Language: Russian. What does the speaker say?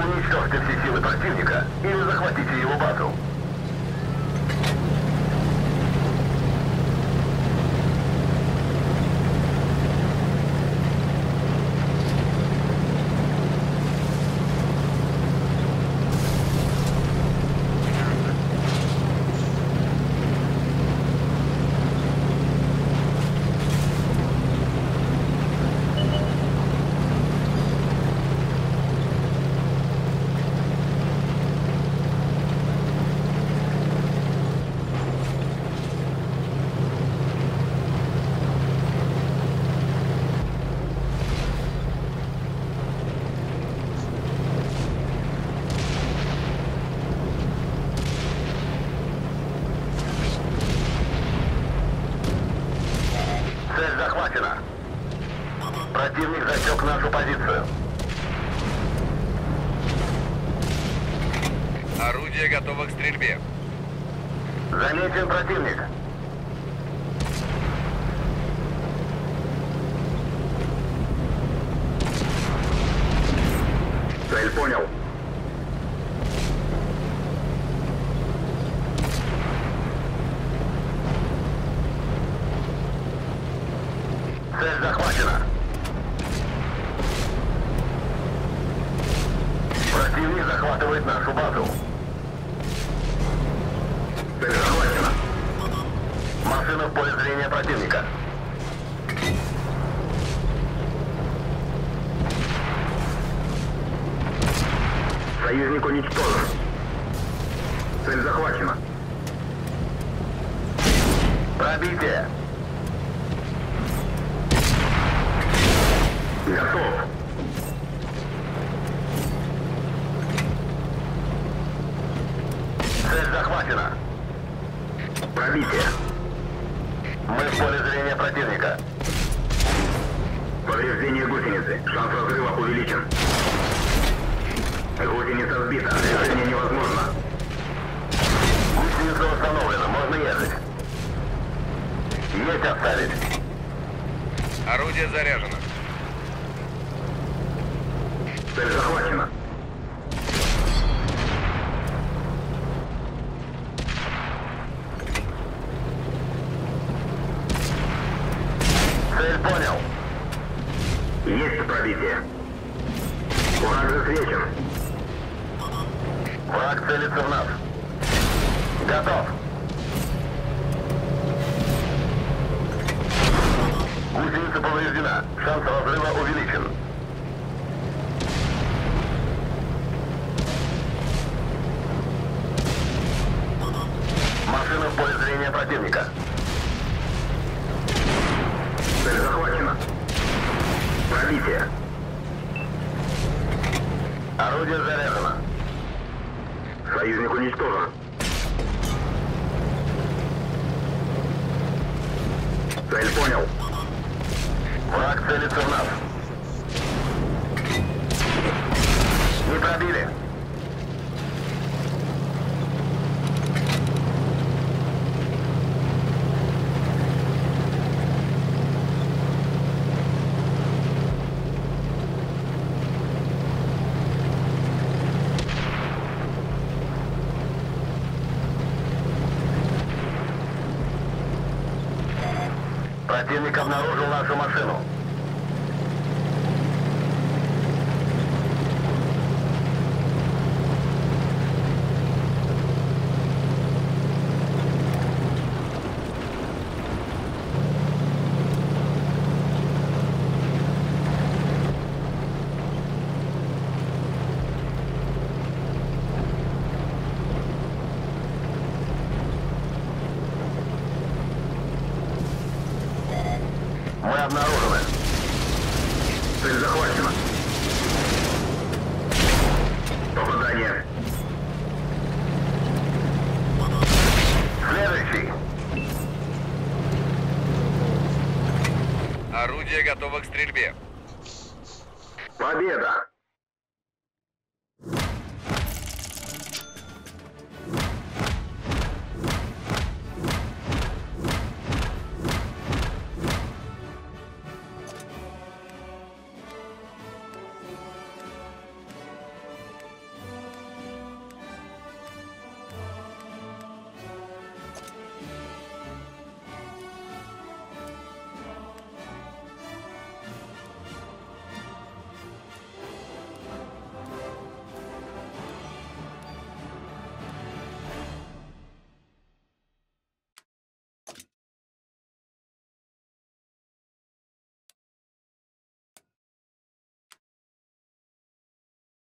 Уничтожьте все силы противника или захватите его базу. Цель захвачена. Противник засек нашу позицию. Орудие готово к стрельбе. Заметен противник. Цель понял. Цель захвачена. Противник захватывает нашу базу. Цель захвачена. Машина в поле зрения противника. Союзник уничтожен. Цель захвачена. Пробитие. Готов. Цель захвачена. Пробитие. Мы в поле зрения противника. Повреждение гусеницы. Шанс разрыва увеличен. Гусеница сбита. Движение невозможно. Гусеница установлена. Можно ехать. Есть отставить. Орудие заряжено. Цель захвачена. Цель понял. Есть пробитие. Враг засвечен. Враг целится в нас. Готов. Гусеница повреждена. Шанс разрыва увеличен. Машина в поле зрения противника. Цель захвачена. Пробитие. Орудие заряжено. Союзник уничтожен. Цель понял. Враг целится в нас. Не пробили. Противник обнаружил нашу машину. Мы обнаружены. Цель захвачена. Попадание. Следующий. Орудие готово к стрельбе. Победа.